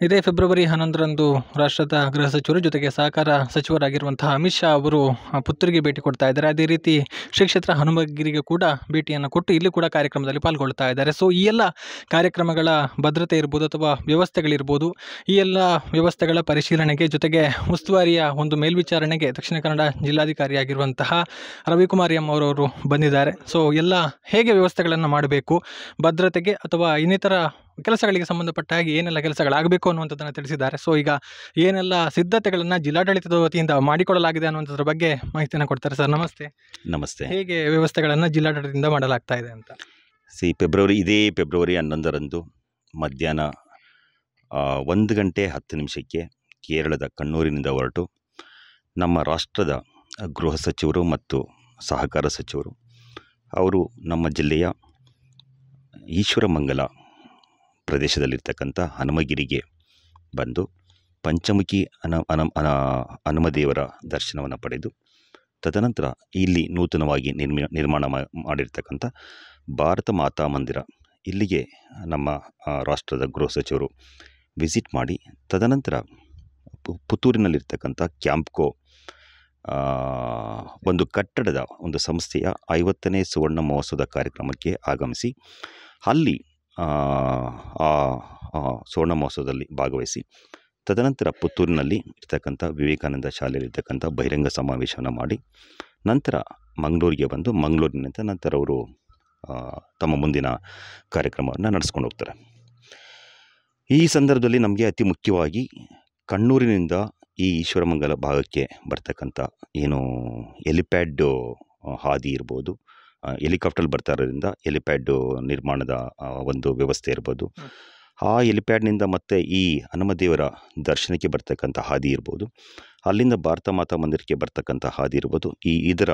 ಇದೇ ಫೆಬ್ರವರಿ ಹನ್ನೊಂದರಂದು ರಾಷ್ಟ್ರದ ಗೃಹ ಸಚಿವರು ಜೊತೆಗೆ ಸಹಕಾರ ಸಚಿವರಾಗಿರುವಂತಹ ಅಮಿತ್ ಶಾ ಅವರು ಪುತ್ತೂರಿಗೆ ಭೇಟಿ ಕೊಡ್ತಾ ಇದ್ದಾರೆ. ಅದೇ ರೀತಿ ಶ್ರೀ ಕ್ಷೇತ್ರ ಹನುಮಗಿರಿಗೆ ಕೂಡ ಭೇಟಿಯನ್ನು ಕೊಟ್ಟು ಇಲ್ಲಿ ಕೂಡ ಕಾರ್ಯಕ್ರಮದಲ್ಲಿ ಪಾಲ್ಗೊಳ್ತಾ ಇದ್ದಾರೆ. ಸೊ ಈ ಎಲ್ಲ ಕಾರ್ಯಕ್ರಮಗಳ ಭದ್ರತೆ ಇರ್ಬೋದು ಅಥವಾ ವ್ಯವಸ್ಥೆಗಳಿರ್ಬೋದು, ಈ ಎಲ್ಲ ವ್ಯವಸ್ಥೆಗಳ ಪರಿಶೀಲನೆಗೆ ಜೊತೆಗೆ ಉಸ್ತುವಾರಿಯ ಒಂದು ಮೇಲ್ವಿಚಾರಣೆಗೆ ದಕ್ಷಿಣ ಕನ್ನಡ ಜಿಲ್ಲಾಧಿಕಾರಿಯಾಗಿರುವಂತಹ ರವಿಕುಮಾರ್ ಎಂ ಅವರವರು ಬಂದಿದ್ದಾರೆ. ಸೊ ಎಲ್ಲ ಹೇಗೆ ವ್ಯವಸ್ಥೆಗಳನ್ನು ಮಾಡಬೇಕು, ಭದ್ರತೆಗೆ ಅಥವಾ ಇನ್ನಿತರ ಕೆಲಸಗಳಿಗೆ ಸಂಬಂಧಪಟ್ಟ ಹಾಗೆ ಏನೆಲ್ಲ ಕೆಲಸಗಳಾಗಬೇಕು ಅನ್ನುವಂಥದ್ದನ್ನು ತಿಳಿಸಿದ್ದಾರೆ. ಸೊ ಈಗ ಏನೆಲ್ಲ ಸಿದ್ಧತೆಗಳನ್ನು ಜಿಲ್ಲಾಡಳಿತದ ವತಿಯಿಂದ ಮಾಡಿಕೊಳ್ಳಲಾಗಿದೆ ಅನ್ನುವಂಥದ್ರ ಬಗ್ಗೆ ಮಾಹಿತಿಯನ್ನು ಕೊಡ್ತಾರೆ ಸರ್. ನಮಸ್ತೆ. ನಮಸ್ತೆ. ಹೇಗೆ ವ್ಯವಸ್ಥೆಗಳನ್ನು ಜಿಲ್ಲಾಡಳಿತದಿಂದ ಮಾಡಲಾಗ್ತಾ ಇದೆ ಅಂತ? ಸಿ ಫೆಬ್ರವರಿ ಇದೇ ಫೆಬ್ರವರಿ ಹನ್ನೊಂದರಂದು ಮಧ್ಯಾಹ್ನ ಒಂದು ಗಂಟೆ ಹತ್ತು ನಿಮಿಷಕ್ಕೆ ಕೇರಳದ ಕಣ್ಣೂರಿನಿಂದ ಹೊರಟು ನಮ್ಮ ರಾಷ್ಟ್ರದ ಗೃಹ ಸಚಿವರು ಮತ್ತು ಸಹಕಾರ ಸಚಿವರು ಅವರು ನಮ್ಮ ಜಿಲ್ಲೆಯ ಈಶ್ವರಮಂಗಲ ಪ್ರದೇಶದಲ್ಲಿರ್ತಕ್ಕಂಥ ಹನುಮಗಿರಿಗೆ ಬಂದು ಪಂಚಮುಖಿ ಅನ ಅನ ಅನ ಹನುಮದೇವರ ದರ್ಶನವನ್ನು ಪಡೆದು, ತದನಂತರ ಇಲ್ಲಿ ನೂತನವಾಗಿ ನಿರ್ಮಿ ನಿರ್ಮಾಣ ಮಾಡಿರ್ತಕ್ಕಂಥ ಭಾರತ ಮಾತಾ ಮಂದಿರ ಇಲ್ಲಿಗೆ ನಮ್ಮ ರಾಷ್ಟ್ರದ ಗೃಹ ಸಚಿವರು ವಿಸಿಟ್ ಮಾಡಿ, ತದನಂತರ ಪುತ್ತೂರಿನಲ್ಲಿರ್ತಕ್ಕಂಥ ಕ್ಯಾಂಪ್ಕೋ ಒಂದು ಕಟ್ಟಡದ ಒಂದು ಸಂಸ್ಥೆಯ ಐವತ್ತನೇ ಸುವರ್ಣ ಮಹೋತ್ಸವದ ಕಾರ್ಯಕ್ರಮಕ್ಕೆ ಆಗಮಿಸಿ, ಅಲ್ಲಿ ಆ, ಸುವರ್ಣ ಮಹೋತ್ಸವದಲ್ಲಿ ಭಾಗವಹಿಸಿ ತದನಂತರ ಪುತ್ತೂರಿನಲ್ಲಿ ಇರ್ತಕ್ಕಂಥ ವಿವೇಕಾನಂದ ಶಾಲೆಯಲ್ಲಿರ್ತಕ್ಕಂಥ ಬಹಿರಂಗ ಸಮಾವೇಶವನ್ನು ಮಾಡಿ ನಂತರ ಮಂಗಳೂರಿಗೆ ಬಂದು ಮಂಗಳೂರಿನಿಂದ ನಂತರ ಅವರು ತಮ್ಮ ಮುಂದಿನ ಕಾರ್ಯಕ್ರಮವನ್ನು ನಡೆಸ್ಕೊಂಡು ಹೋಗ್ತಾರೆ. ಈ ಸಂದರ್ಭದಲ್ಲಿ ನಮಗೆ ಅತಿ ಮುಖ್ಯವಾಗಿ ಕಣ್ಣೂರಿನಿಂದ ಈ ಈಶ್ವರಮಂಗಲ ಭಾಗಕ್ಕೆ ಬರ್ತಕ್ಕಂಥ ಏನು ಎಲಿಪ್ಯಾಡ್ ಹಾದಿ ಇರ್ಬೋದು ಹೆಲಿಕಾಪ್ಟರ್ ಬರ್ತಾ ಇರೋದ್ರಿಂದ ಹೆಲಿಪ್ಯಾಡ್ ನಿರ್ಮಾಣದ ಒಂದು ವ್ಯವಸ್ಥೆ ಇರ್ಬೋದು. ಆ ಹೆಲಿಪ್ಯಾಡ್ನಿಂದ ಮತ್ತೆ ಈ ಹನುಮದೇವರ ದರ್ಶನಕ್ಕೆ ಬರ್ತಕ್ಕಂಥ ಹಾದಿ ಇರ್ಬೋದು. ಅಲ್ಲಿಂದ ಭಾರತ ಮಾತಾ ಮಂದಿರಕ್ಕೆ ಬರ್ತಕ್ಕಂಥ ಹಾದಿ ಇರ್ಬೋದು. ಈ ಇದರ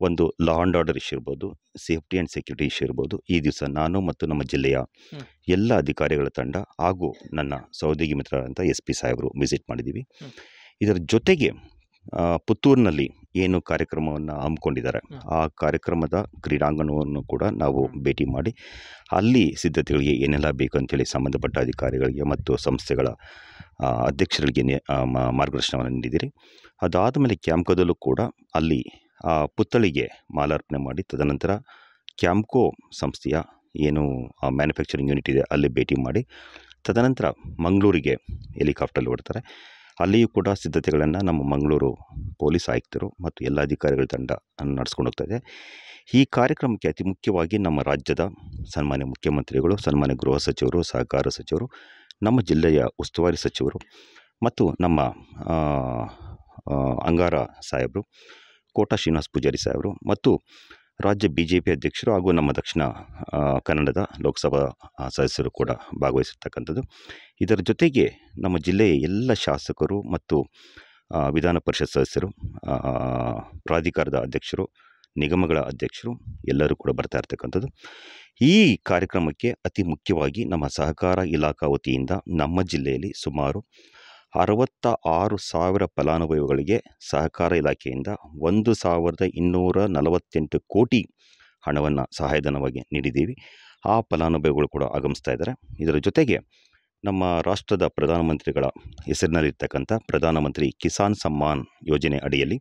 ಒಂದು ಲಾ ಆ್ಯಂಡ್ ಆರ್ಡರ್ ಇಶ್ಯೂ ಇರ್ಬೋದು. ಸೇಫ್ಟಿ ಆ್ಯಂಡ್ ಸೆಕ್ಯೂರಿಟಿ ಇಶ್ಯೂ ಇರ್ಬೋದು. ಈ ದಿವಸ ನಾನು ಮತ್ತು ನಮ್ಮ ಜಿಲ್ಲೆಯ. ಎಲ್ಲ ಅಧಿಕಾರಿಗಳ ತಂಡ ಹಾಗೂ ನನ್ನ ಸಹೋದ್ಯೋಗಿ ಮಿತ್ರರಾದಂಥ ಎಸ್ ಪಿ ಸಾಹೇಬರು ವಿಸಿಟ್ ಮಾಡಿದ್ದೀವಿ. ಇದರ ಜೊತೆಗೆ ಪುತ್ತೂರಿನಲ್ಲಿ ಏನು ಕಾರ್ಯಕ್ರಮವನ್ನು ಹಮ್ಮಿಕೊಂಡಿದ್ದಾರೆ. ಆ ಕಾರ್ಯಕ್ರಮದ ಕ್ರೀಡಾಂಗಣವನ್ನು ಕೂಡ ನಾವು ಭೇಟಿ ಮಾಡಿ ಅಲ್ಲಿ ಸಿದ್ಧತೆಗಳಿಗೆ ಏನೆಲ್ಲ ಬೇಕು ಅಂತೇಳಿ ಸಂಬಂಧಪಟ್ಟ ಅಧಿಕಾರಿಗಳಿಗೆ ಮತ್ತು ಸಂಸ್ಥೆಗಳ ಅಧ್ಯಕ್ಷರಿಗೆ ಮಾರ್ಗದರ್ಶನವನ್ನು ನೀಡಿದಿರಿ. ಅದಾದ ಮೇಲೆ ಕ್ಯಾಂಪ್ಕೋದಲ್ಲೂ ಕೂಡ ಅಲ್ಲಿ ಆ ಪುತ್ಥಳಿಗೆ ಮಾಲಾರ್ಪಣೆ ಮಾಡಿ ತದನಂತರ ಕ್ಯಾಂಪ್ಕೋ ಸಂಸ್ಥೆಯ ಏನು ಮ್ಯಾನುಫ್ಯಾಕ್ಚರಿಂಗ್ ಯೂನಿಟ್ ಇದೆ ಅಲ್ಲಿ ಭೇಟಿ ಮಾಡಿ ತದನಂತರ ಮಂಗಳೂರಿಗೆ ಹೆಲಿಕಾಪ್ಟರ್ಲ್ಲಿ ಹೊರಡ್ತಾರೆ. ಅಲ್ಲಿಯೂ ಕೂಡ ಸಿದ್ಧತೆಗಳನ್ನು ನಮ್ಮ ಮಂಗಳೂರು ಪೊಲೀಸ್ ಆಯುಕ್ತರು ಮತ್ತು ಎಲ್ಲ ಅಧಿಕಾರಿಗಳ ತಂಡ ನಡೆಸ್ಕೊಂಡು ಹೋಗ್ತಾ ಇದೆ. ಈ ಕಾರ್ಯಕ್ರಮಕ್ಕೆ ಅತಿ ಮುಖ್ಯವಾಗಿ ನಮ್ಮ ರಾಜ್ಯದ ಸನ್ಮಾನ್ಯ ಮುಖ್ಯಮಂತ್ರಿಗಳು, ಸನ್ಮಾನ್ಯ ಗೃಹ ಸಚಿವರು, ಸಹಕಾರ ಸಚಿವರು, ನಮ್ಮ ಜಿಲ್ಲೆಯ ಉಸ್ತುವಾರಿ ಸಚಿವರು ಮತ್ತು ನಮ್ಮ ಅಂಗಾರ ಸಾಹೇಬರು, ಕೋಟಾ ಶ್ರೀನಿವಾಸ್ ಪೂಜಾರಿ ಸಾಹೇಬರು ಮತ್ತು ರಾಜ್ಯ ಬಿ ಜೆ ಪಿ ಅಧ್ಯಕ್ಷರು ಹಾಗೂ ನಮ್ಮ ದಕ್ಷಿಣ ಕನ್ನಡದ ಲೋಕಸಭಾ ಸದಸ್ಯರು ಕೂಡ ಭಾಗವಹಿಸಿರ್ತಕ್ಕಂಥದ್ದು. ಇದರ ಜೊತೆಗೆ ನಮ್ಮ ಜಿಲ್ಲೆಯ ಎಲ್ಲ ಶಾಸಕರು ಮತ್ತು ವಿಧಾನ ಪರಿಷತ್ ಸದಸ್ಯರು ಪ್ರಾಧಿಕಾರದ ಅಧ್ಯಕ್ಷರು, ನಿಗಮಗಳ ಅಧ್ಯಕ್ಷರು ಎಲ್ಲರೂ ಕೂಡ ಬರ್ತಾ ಇರ್ತಕ್ಕಂಥದ್ದು. ಈ ಕಾರ್ಯಕ್ರಮಕ್ಕೆ ಅತಿ ಮುಖ್ಯವಾಗಿ ನಮ್ಮ ಸಹಕಾರ ಇಲಾಖಾ ವತಿಯಿಂದ ನಮ್ಮ ಜಿಲ್ಲೆಯಲ್ಲಿ ಸುಮಾರು ಅರವತ್ತ ಆರು ಸಾವಿರ ಫಲಾನುಭವಿಗಳಿಗೆ ಸಹಕಾರ ಇಲಾಖೆಯಿಂದ ಒಂದು ಸಾವಿರದ ಇನ್ನೂರ ನಲವತ್ತೆಂಟು ಕೋಟಿ ಹಣವನ್ನು ಸಹಾಯಧನವಾಗಿ ನೀಡಿದ್ದೀವಿ. ಆ ಫಲಾನುಭವಿಗಳು ಕೂಡ ಆಗಮಿಸ್ತಾ ಇದ್ದಾರೆ. ಇದರ ಜೊತೆಗೆ ನಮ್ಮ ರಾಷ್ಟ್ರದ ಪ್ರಧಾನಮಂತ್ರಿಗಳ ಹೆಸರಿನಲ್ಲಿರ್ತಕ್ಕಂಥ ಪ್ರಧಾನಮಂತ್ರಿ ಕಿಸಾನ್ ಸಮ್ಮಾನ್ ಯೋಜನೆ ಅಡಿಯಲ್ಲಿ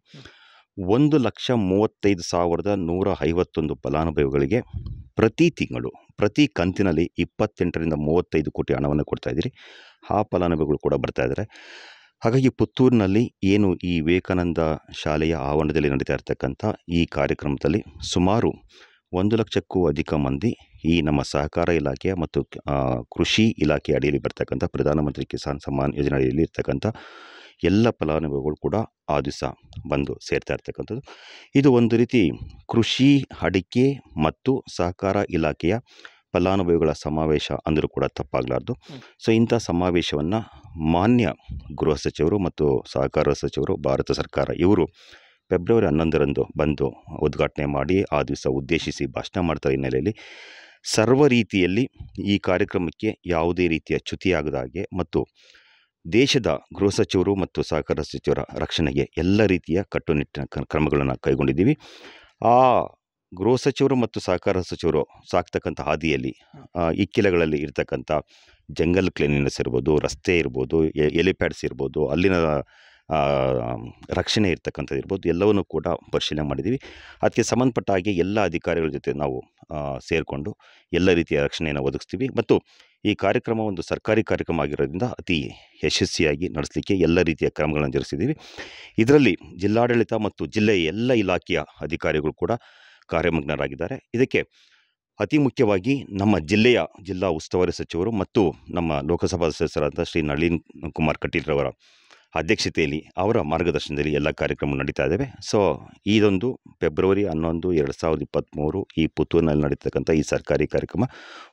ಒಂದು ಲಕ್ಷ ಮೂವತ್ತೈದು ಸಾವಿರದ ನೂರ ಐವತ್ತೊಂದು ಫಲಾನುಭವಿಗಳಿಗೆ ಪ್ರತಿ ತಿಂಗಳು ಪ್ರತಿ ಕಂತಿನಲ್ಲಿ ಇಪ್ಪತ್ತೆಂಟರಿಂದ ಮೂವತ್ತೈದು ಕೋಟಿ ಹಣವನ್ನು ಕೊಡ್ತಾ ಇದ್ದೀರಿ. ಆ ಫಲಾನುಭವಿಗಳು ಕೂಡ ಬರ್ತಾ ಇದ್ದಾರೆ. ಹಾಗಾಗಿ ಪುತ್ತೂರಿನಲ್ಲಿ ಏನು ಈ ವಿವೇಕಾನಂದ ಶಾಲೆಯ ಆವರಣದಲ್ಲಿ ನಡೀತಾ ಇರತಕ್ಕಂಥ ಈ ಕಾರ್ಯಕ್ರಮದಲ್ಲಿ ಸುಮಾರು ಒಂದು ಲಕ್ಷಕ್ಕೂ ಅಧಿಕ ಮಂದಿ ಈ ನಮ್ಮ ಸಹಕಾರ ಇಲಾಖೆಯ ಮತ್ತು ಕೃಷಿ ಇಲಾಖೆಯ ಅಡಿಯಲ್ಲಿ ಬರ್ತಕ್ಕಂಥ ಪ್ರಧಾನಮಂತ್ರಿ ಕಿಸಾನ್ ಸಮ್ಮಾನ್ ಯೋಜನೆ ಅಡಿಯಲ್ಲಿ ಇರ್ತಕ್ಕಂಥ ಎಲ್ಲ ಫಲಾನುಭವಿಗಳು ಕೂಡ ಆ ದಿವಸ ಬಂದು ಸೇರ್ತಾ ಇರ್ತಕ್ಕಂಥದ್ದು. ಇದು ಒಂದು ರೀತಿ ಕೃಷಿ ಅಡಿಕೆ ಮತ್ತು ಸಹಕಾರ ಇಲಾಖೆಯ ಫಲಾನುಭವಿಗಳ ಸಮಾವೇಶ ಅಂದರೂ ಕೂಡ ತಪ್ಪಾಗಲಾರ್ದು. ಸೊ ಇಂಥ ಸಮಾವೇಶವನ್ನು ಮಾನ್ಯ ಗೃಹ ಸಚಿವರು ಮತ್ತು ಸಹಕಾರ ಸಚಿವರು ಭಾರತ ಸರ್ಕಾರ ಇವರು ಫೆಬ್ರವರಿ ಹನ್ನೊಂದರಂದು ಬಂದು ಉದ್ಘಾಟನೆ ಮಾಡಿ ಆ ದಿವಸ ಉದ್ದೇಶಿಸಿ ಭಾಷಣ ಮಾಡ್ತಾರೆ ಹಿನ್ನೆಲೆಯಲ್ಲಿ. ಸರ್ವ ರೀತಿಯಲ್ಲಿ ಈ ಕಾರ್ಯಕ್ರಮಕ್ಕೆ ಯಾವುದೇ ರೀತಿಯ ಚ್ಯುತಿಯಾಗದ ಹಾಗೆ ಮತ್ತು ದೇಶದ ಗೃಹ ಸಚಿವರು ಮತ್ತು ಸಹಕಾರ ಸಚಿವರ ರಕ್ಷಣೆಗೆ ಎಲ್ಲ ರೀತಿಯ ಕಟ್ಟುನಿಟ್ಟಿನ ಕ್ರಮಗಳನ್ನು ಕೈಗೊಂಡಿದ್ದೀವಿ. ಆ ಗೃಹ ಸಚಿವರು ಮತ್ತು ಸಹಕಾರ ಸಚಿವರು ಸಾಕ್ತಕ್ಕಂಥ ಹಾದಿಯಲ್ಲಿ ಇಕ್ಕಿಲಗಳಲ್ಲಿ ಇರತಕ್ಕಂಥ ಜಂಗಲ್ ಕ್ಲೀನಿನೆಸ್ ಇರ್ಬೋದು, ರಸ್ತೆ ಇರ್ಬೋದು ಎಲಿಪ್ಯಾಡ್ಸ್ ಇರ್ಬೋದು, ಅಲ್ಲಿನ ರಕ್ಷಣೆ ಇರ್ತಕ್ಕಂಥದ್ದು ಇರ್ಬೋದು, ಎಲ್ಲವನ್ನು ಕೂಡ ಪರಿಶೀಲನೆ ಮಾಡಿದ್ದೀವಿ. ಅದಕ್ಕೆ ಸಂಬಂಧಪಟ್ಟ ಹಾಗೆ ಎಲ್ಲ ಅಧಿಕಾರಿಗಳ ಜೊತೆ ನಾವು ಸೇರಿಕೊಂಡು ಎಲ್ಲ ರೀತಿಯ ರಕ್ಷಣೆಯನ್ನು ಒದಗಿಸ್ತೀವಿ. ಮತ್ತು ಈ ಕಾರ್ಯಕ್ರಮ ಒಂದು ಸರ್ಕಾರಿ ಕಾರ್ಯಕ್ರಮ ಆಗಿರೋದ್ರಿಂದ ಅತಿ ಯಶಸ್ವಿಯಾಗಿ ನಡೆಸಲಿಕ್ಕೆ ಎಲ್ಲ ರೀತಿಯ ಕ್ರಮಗಳನ್ನು ಜರುಗಿಸಿದ್ದೀವಿ. ಇದರಲ್ಲಿ ಜಿಲ್ಲಾಡಳಿತ ಮತ್ತು ಜಿಲ್ಲೆಯ ಎಲ್ಲ ಇಲಾಖೆಯ ಅಧಿಕಾರಿಗಳು ಕೂಡ ಕಾರ್ಯಮಗ್ನರಾಗಿದ್ದಾರೆ. ಇದಕ್ಕೆ ಅತಿ ಮುಖ್ಯವಾಗಿ ನಮ್ಮ ಜಿಲ್ಲೆಯ ಜಿಲ್ಲಾ ಉಸ್ತುವಾರಿ ಸಚಿವರು ಮತ್ತು ನಮ್ಮ ಲೋಕಸಭಾ ಸದಸ್ಯರಾದ ಶ್ರೀ ನಳಿನ್ ಕುಮಾರ್ ಕಟೀಲ್ರವರ ಅಧ್ಯಕ್ಷತೆಯಲ್ಲಿ, ಅವರ ಮಾರ್ಗದರ್ಶನದಲ್ಲಿ ಎಲ್ಲ ಕಾರ್ಯಕ್ರಮ ನಡೀತಾ ಇದ್ದಾವೆ. ಸೊ ಇದೊಂದು ಫೆಬ್ರವರಿ ಹನ್ನೊಂದು, ಎರಡು ಸಾವಿರದ ಇಪ್ಪತ್ತ್ಮೂರು ಈ ಪುತ್ತೂರಿನಲ್ಲಿ ನಡೀತಕ್ಕಂಥ ಈ ಸರ್ಕಾರಿ ಕಾರ್ಯಕ್ರಮ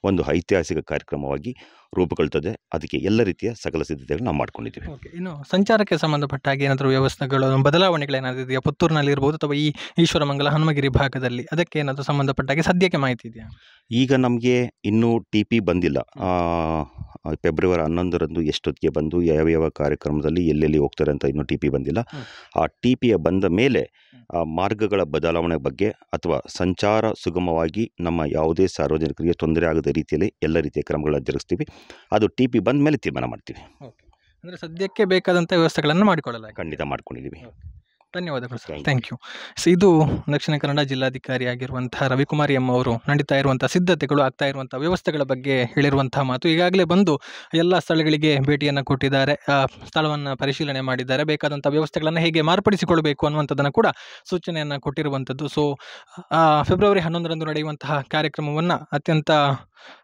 ಒಂದು ಐತಿಹಾಸಿಕ ಕಾರ್ಯಕ್ರಮವಾಗಿ ರೂಪುಗೊಳ್ತದೆ. ಅದಕ್ಕೆ ಎಲ್ಲ ರೀತಿಯ ಸಕಲ ಸಿದ್ಧತೆಗಳು ನಾವು ಮಾಡ್ಕೊಂಡಿದ್ದೀವಿ. ಓಕೆ. ಇನ್ನು ಸಂಚಾರಕ್ಕೆ ಸಂಬಂಧಪಟ್ಟ ಹಾಗೆ ಏನಾದರೂ ವ್ಯವಸ್ಥೆಗಳು ಬದಲಾವಣೆಗಳೇನಾದರೂ ಇದೆಯಾ? ಪುತ್ತೂರಿನಲ್ಲಿ ಇರ್ಬೋದು ಅಥವಾ ಈ ಈಶ್ವರಮಂಗಲ ಹನುಮಗಿರಿ ಭಾಗದಲ್ಲಿ? ಅದಕ್ಕೆ ಏನಾದರೂ ಸಂಬಂಧಪಟ್ಟ ಹಾಗೆ ಸದ್ಯಕ್ಕೆ ಮಾಹಿತಿ ಇದೆಯಾ? ಈಗ ನಮಗೆ ಇನ್ನೂ ಟಿ ಪಿ ಬಂದಿಲ್ಲ. ಫೆಬ್ರವರಿ ಹನ್ನೊಂದರಂದು ಎಷ್ಟೊತ್ತಿಗೆ ಬಂದು ಯಾವ ಯಾವ ಕಾರ್ಯಕ್ರಮದಲ್ಲಿ ಎಲ್ಲೆಲ್ಲಿ ಹೋಗ್ತಾರೆ ಅಂತ ಇನ್ನೂ ಟಿ ಪಿ ಬಂದಿಲ್ಲ. ಆ ಟಿ ಪಿಯ ಬಂದ ಮೇಲೆ ಆ ಮಾರ್ಗಗಳ ಬದಲಾವಣೆ ಬಗ್ಗೆ ಅಥವಾ ಸಂಚಾರ ಸುಗಮವಾಗಿ ನಮ್ಮ ಯಾವುದೇ ಸಾರ್ವಜನಿಕರಿಗೆ ತೊಂದರೆ ಆಗದ ರೀತಿಯಲ್ಲಿ ಎಲ್ಲ ರೀತಿಯ ಕ್ರಮಗಳನ್ನು ಜರುಗಿಸ್ತೀವಿ. ಅದು ಟಿ ಪಿ ಬಂದ ಮೇಲೆ ತೀರ್ಮಾನ ಮಾಡ್ತೀವಿ. ಓಕೆ ಅಂದರೆ ಸದ್ಯಕ್ಕೆ ಬೇಕಾದಂಥ ವ್ಯವಸ್ಥೆಗಳನ್ನು ಮಾಡಿಕೊಳ್ಳಲ್ಲ ಖಂಡಿತ ಮಾಡ್ಕೊಂಡಿದ್ದೀವಿ. ಧನ್ಯವಾದಗಳು ಸರ್. ಥ್ಯಾಂಕ್ ಯು ಸೊ ಇದು ದಕ್ಷಿಣ ಕನ್ನಡ ಜಿಲ್ಲಾಧಿಕಾರಿ ಆಗಿರುವಂತಹ ರವಿಕುಮಾರ್ ಎಂ ಅವರು ನಡೀತಾ ಇರುವಂಥ ಸಿದ್ಧತೆಗಳು ಆಗ್ತಾ ಇರುವಂಥ ವ್ಯವಸ್ಥೆಗಳ ಬಗ್ಗೆ ಹೇಳಿರುವಂತಹ ಮಾತು ಈಗಾಗಲೇ ಬಂದು ಎಲ್ಲ ಸ್ಥಳಗಳಿಗೆ ಭೇಟಿಯನ್ನು ಕೊಟ್ಟಿದ್ದಾರೆ. ಸ್ಥಳವನ್ನು ಪರಿಶೀಲನೆ ಮಾಡಿದ್ದಾರೆ. ಬೇಕಾದಂಥ ವ್ಯವಸ್ಥೆಗಳನ್ನು ಹೇಗೆ ಮಾರ್ಪಡಿಸಿಕೊಳ್ಬೇಕು ಅನ್ನುವಂಥದ್ದನ್ನು ಕೂಡ ಸೂಚನೆಯನ್ನು ಕೊಟ್ಟಿರುವಂಥದ್ದು. ಸೊ ಫೆಬ್ರವರಿ ಹನ್ನೊಂದರಂದು ನಡೆಯುವಂತಹ ಕಾರ್ಯಕ್ರಮವನ್ನು ಅತ್ಯಂತ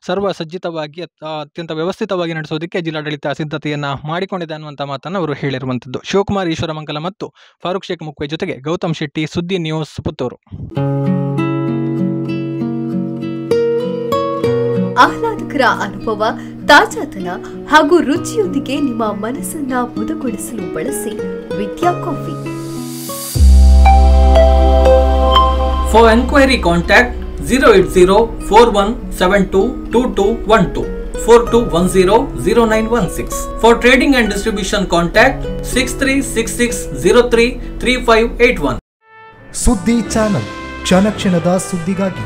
ಸರ್ವ ಸಜ್ಜಿತವಾಗಿ ಅತ್ಯಂತ ವ್ಯವಸ್ಥಿತವಾಗಿ ನಡೆಸೋದಕ್ಕೆ ಜಿಲ್ಲಾಡಳಿತ ಸಿದ್ಧತೆಯನ್ನು ಮಾಡಿಕೊಂಡಿದೆ ಅನ್ನುವಂಥ ಮಾತನ್ನು ಅವರು ಹೇಳಿರುವಂಥದ್ದು ಶಿವಕುಮಾರ್ ಈಶ್ವರಮಂಗಲ ಮತ್ತು ಫಾರೂಕ್ ಶೇಖ್ ಮುಕ್ವೆ ಜೊತೆಗೆ ಗೌತಮ್ ಶೆಟ್ಟಿ ಸುದ್ದಿ ನ್ಯೂಸ್ ಪುತ್ತೂರು. ಆಹ್ಲಾದಕರ ಅನುಭವ ತಾಜಾತನ ಹಾಗೂ ರುಚಿಯೊಂದಿಗೆ ನಿಮ್ಮ ಮನಸ್ಸನ್ನ ಮುದಗೊಳಿಸಲು ಬಳಸಿ Vidya coffee. For enquiry contact 080 4172 2212 4210 For trading and distribution contact 6366033581. ಸುದ್ದಿ ಚಾನಲ್ ಕ್ಷಣ ಕ್ಷಣದ ಸುದ್ದಿಗಾಗಿ